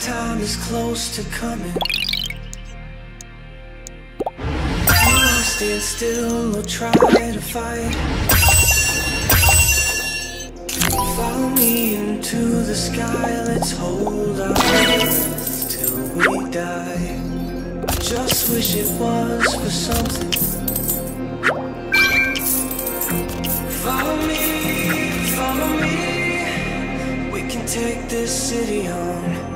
time is close to coming. Won't stand still or try to fight. Follow me into the sky, let's hold breath till we die. I just wish it was for something. Follow me, follow me. We can take this city on.